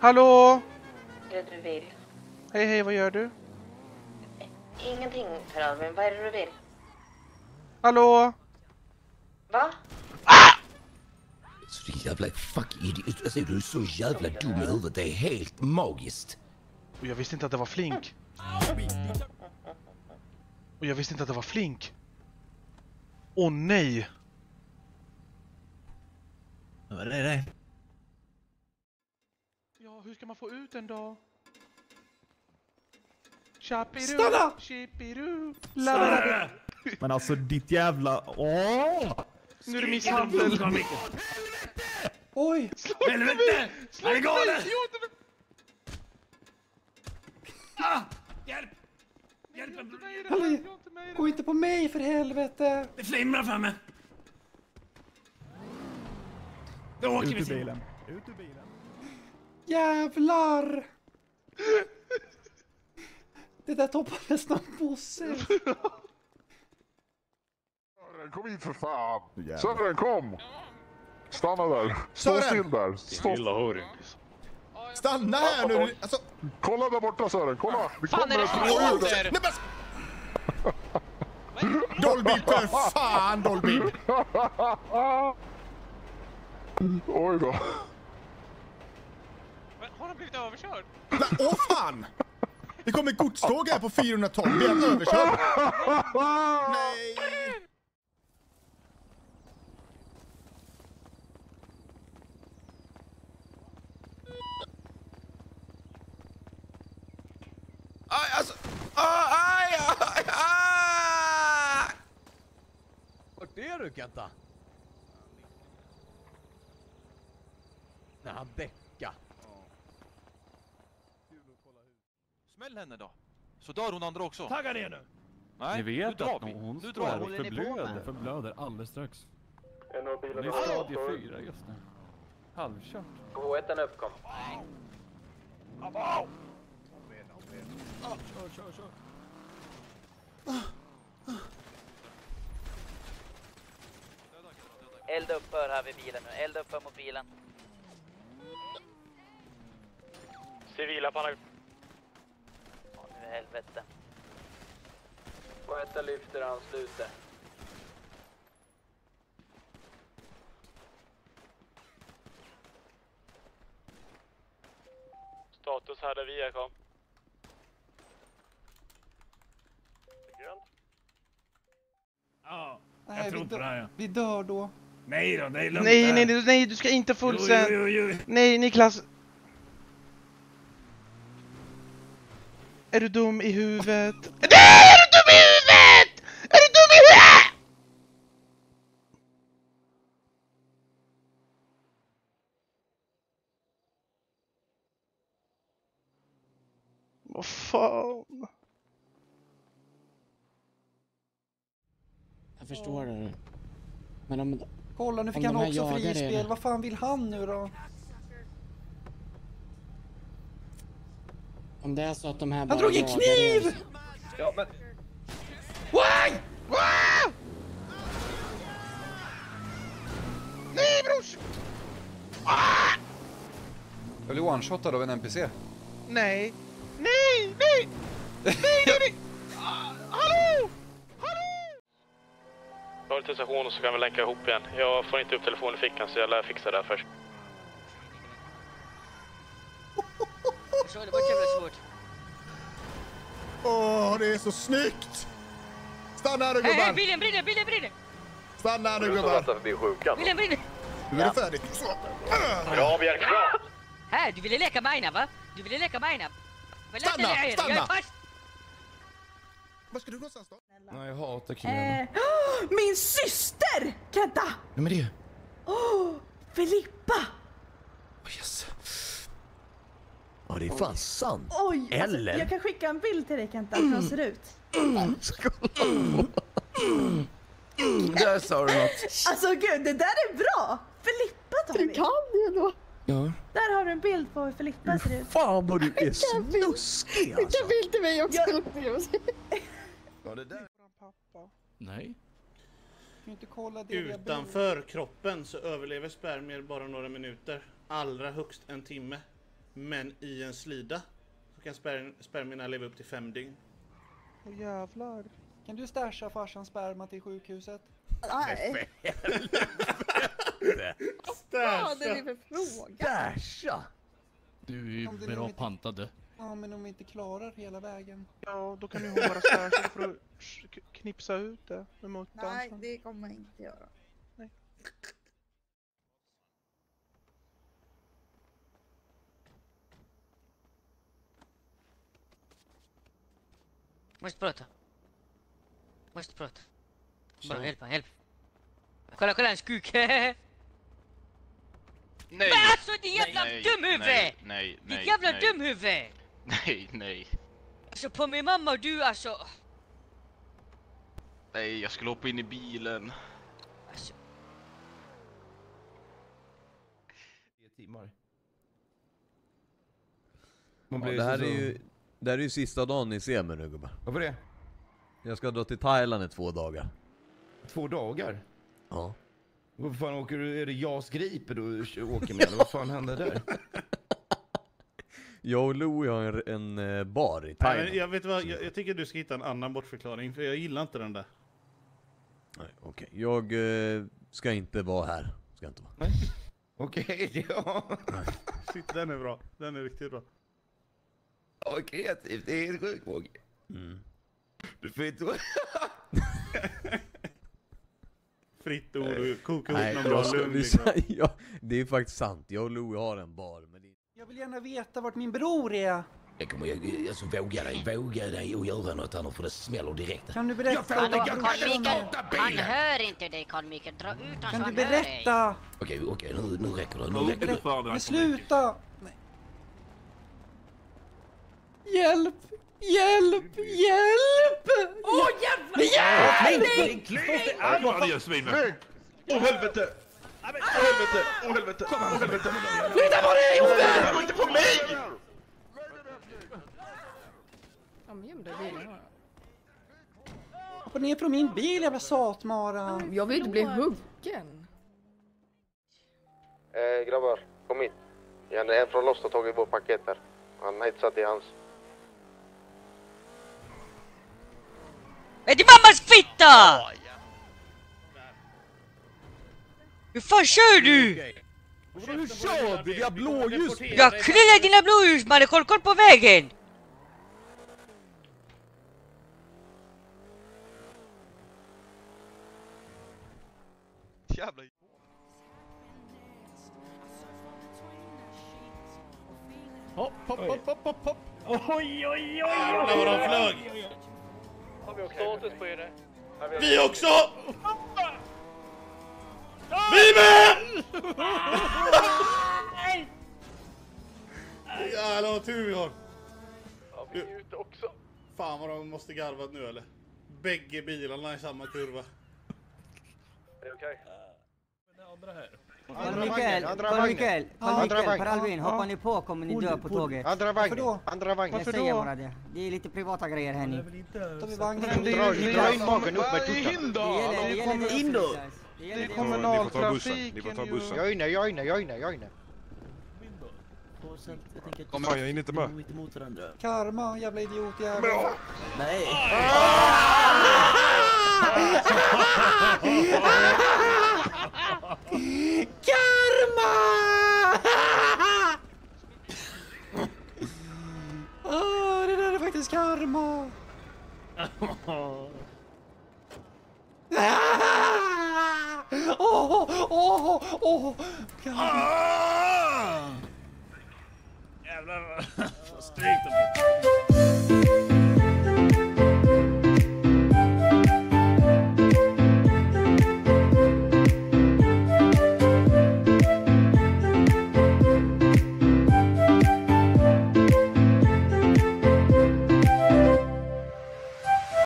Hallå? det du vill. Hej hej, vad gör du? Ingenting Per Albin, vad är det du vill? Hallå? Va? Så din jävla fuck idiot. Alltså du är så jävla dum i huvudet. Det är helt magiskt. Och jag visste inte att det var Flink. Och jag visste inte att det var Flink. Åh nej! Vad är det? Ja, hur ska man få ut den då? Chapiru, Stanna! Chipiru, la Men alltså ditt jävla... Åh! Nu är det misshandel! Oj! Helvete! Han är galen! Ah! Hjälp! Hjälp! Gå inte på mig för helvete! Det flimrar för mig! Då åker Ut vi sen. bilen. Ut ur bilen. Jävlar! Det där toppades någon Bosse. Sören, kom hit för fan! Sören, kom! Stanna där. Stå Sören! still där. Stå. Stanna här nu! Alltså, Kolla där borta Sören, kolla! Det Fan, är kommer det ett som där. nej men... Dolby för fan Dolby! Oj då. Har blivit överkörd? Nej, Åh fan! Det kommer godståg här på 412, blir han överkörd? Nej! Aj, alltså. Aj, aj, aj, aj. Vart är du Kenta? Smäll henne då. Så dör hon andra också. Tagga ner nu! Nej, Ni vet nu att hon Nu står och förblöder, förblöder alldeles strax. En av Hon är stadie 4 just nu. Halvkört. K1 uppkom. Kör, kör, kör. Eld upphör här vid bilen nu. Eld upphör mot bilen. Civila panna. Helvete. K1 lyfter och ansluter. Status här där vi är kom. Ja, Nej, jag vi tror inte dör- på det här. ja. Vi dör då. Nej då, det är lugnt Nej, nej, nej, nej, du ska inte Jo, fullsänd... jo, jo, jo. Nej, Niklas! Är du dum i huvudet? Nej, är du dum i huvudet? Är du dum i huvudet? Vad fan? Jag förstår det. Men om... Kolla nu fick Om han också frispel. Vad fan vill han nu då? Om det är så att de här Han drog en kniv! Ja, men... Why? Ah! Nej brors! Jag blev one-shotad av en NPC. Nej! Nej! Nej! Nej, nej, nej! Ah, Hallå! Hallå! Jag har lite station och så kan vi länka ihop igen. Jag får inte upp telefonen i fickan så jag lär fixa det här först. Så det var jävla svårt. Åh, det är så snyggt! Stanna här nu Hej, hej, gubbar! bilen brinner, bilen brinner! Stanna här nu gubbar! förbi sjukan. Bilen brinner! Nu är det färdigt. Så. Bra Björk, bra! Här, du ville leka med Aina va? Du ville leka med Aina? Stanna, stanna! Jag är fast! Var ska du någonstans då? Nej, jag hatar killarna. Eh, min syster! Kenta! Vem är det? Åh, Filippa! Oh, yes. Ja, det är fan sant. Oj, alltså, Eller? jag kan skicka en bild till dig Kenta, hur hon ser ut. Där sa du något. Alltså gud, det där är bra! Filippa tar vi. Du kan det då. Ja. Där har du en bild på hur Filippa ser ut. Fan vad du är snuskig alltså. Skicka bild till mig också. Ja, det där. Nej. Kan du inte kolla det via bild? Utanför kroppen så överlever spermier bara några minuter. Allra högst en timme. Men i en slida så kan sperm spermierna leva upp till fem dygn. Åh jävlar. Kan du stasha farsans sperma till sjukhuset? Nej. Vad är det för fråga? Dasha! Du är ju bra inte- pantade. Ja, men om vi inte klarar hela vägen. Ja, då kan ju hon vara särskild för att knipsa ut det med muttan. Nej, det kommer jag inte göra. Måste prata. Måste prata. Bara hjälp hjälp. Kolla, kolla hans kuk. Nej! Men alltså din jävla nej, dumhuvud! Nej, nej, nej. Ditt jävla nej. dumhuvud! Nej, nej. Alltså på min mamma och du alltså. Nej, jag skulle hoppa in i bilen. alltså. timmar. Man Ja, blir det här så- är ju det här är ju sista dagen ni ser mig nu gubbar. Varför det? Jag ska dra till Thailand i två dagar. Två dagar? Ja. Vad fan åker du? Är det JAS Gripen du åker med eller vad fan händer där? Jag och Louie har en, en eh, bar i Nej, Thailand. men jag vet vad, jag, jag tycker du ska hitta en annan bortförklaring för jag gillar inte den där. Nej, okej. Jag eh, ska inte vara här. Ska jag inte vara. Okej, ja. Shit, den är bra. Den är riktigt bra. Ja, kreativt. Det är helt sjukt Mogge. Mm. Du får inte... Fritt ord och koka Nej, ihop någon bra lugn. vi, Liksom. ja, det är faktiskt sant. Jag och Louie har en bar. Men det, Jag vill gärna veta vart min bror är. Jag kommer, jag, alltså våga dig, våga dig och göra något annat för det smäller direkt. Kan du berätta Jag får inte Mikael, är? Han hör inte dig Carl Mikael. Dra ut honom så Kan du han hör dig. berätta? Okej, okej, nu, nu räcker det. Nu räcker det. Men sluta! Nej. Hjälp! Hjälp! Hjälp! Åh jävlar! Hjälp! Åh helvete! Åh helvete! Åh helvete! Åh helvete! Flytta på dig Ove! Flytta på mig! De gömde bilen. Hoppa ner från min bil jävla satmara. Jag vill inte bli huggen. Eh, grabbar, kom hit. En från Lost har tagit vårt paket här. Han har inte satt i hans. Är det mammas fitta? Hur fan kör du? Hur kör du? Vi har blåljus! Jag knullar dina blåljus mannen, koll, koll på vägen! Jävla... Hopp, hopp, hopp, hopp, hopp, hopp. Oj, oj, oj, Jävlar vad de flög! Status på er Vi också! Vi med! Jävlar vad tur vi har. vi är ute också. Fan vad de måste garvat nu eller? Bägge bilarna i samma kurva. Är det okej? Carl Mikael, Carl Mikael, Carl Mikael, Per Albin, hoppar ni på kommer ni dö på tåget. Andra Varför då? vagnen. Andra vagnen. Jag Varför säger då? bara det. Det är lite privata grejer här nu. Tar vi vagnen Men och det är Dra- ju... dra in magen upp med Vad är tuttarna. in Det då? gäller, det gäller nu in då. att flytta. Det Det gäller är nu. kommunaltrafiken ju. Jag är inne, jag är inne, jag är inne, jag är inne. Kom fan, jag hinner inte med. Karma, jävla idiotjävel. Nej. Karma! oh, det där är faktiskt karma. Åh, åh, åh. Ah! Jävlar vad stryk de fick.